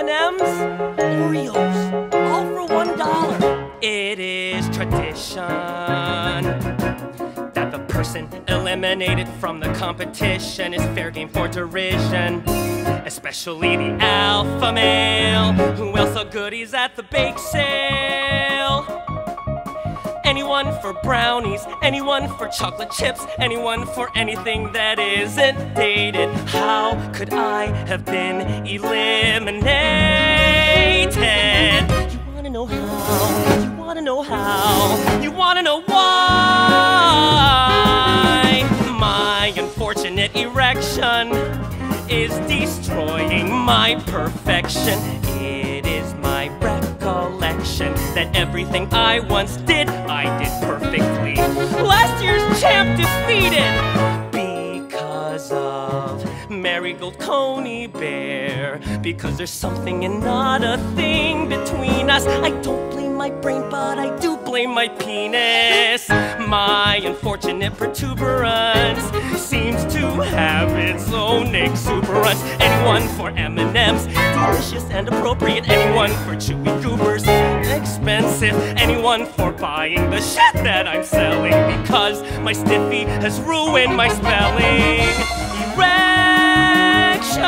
M&M's, Oreos, all for one dollar. It is tradition that the person eliminated from the competition is fair game for derision. Especially the alpha male, who else saw goodies at the bake sale. Anyone for brownies, anyone for chocolate chips, anyone for anything that isn't dated. How could I have been eliminated? You wanna know how? You wanna know how? You wanna know why? My unfortunate erection is destroying my perfection. That everything I once did, I did perfectly. Last year's champ defeated because of Marigold Coneybear. Because there's something and not a thing between us. I don't blame my brain, but I do blame my penis. My unfortunate protuberance seems to have its own exuberance. Anyone for M&M's, delicious and appropriate. Anyone for chewy goobers, expensive. Anyone for buying the shit that I'm selling because my stiffy has ruined my spelling. Erection,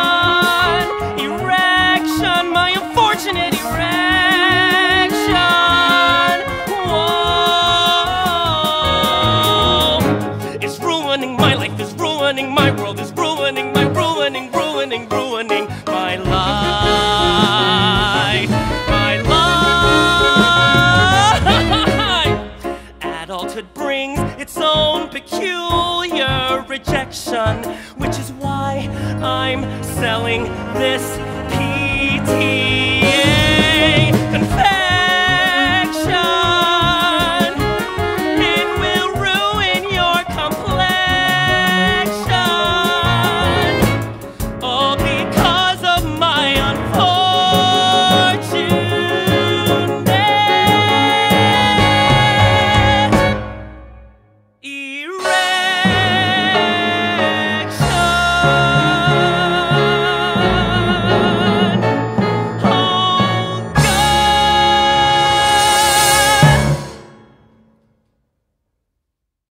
erection, my unfortunate erection. Whoa, it's ruining my life, is ruining my world, is ruining my ruining, ruining, ruining childhood brings its own peculiar rejection, which is why I'm selling this PT.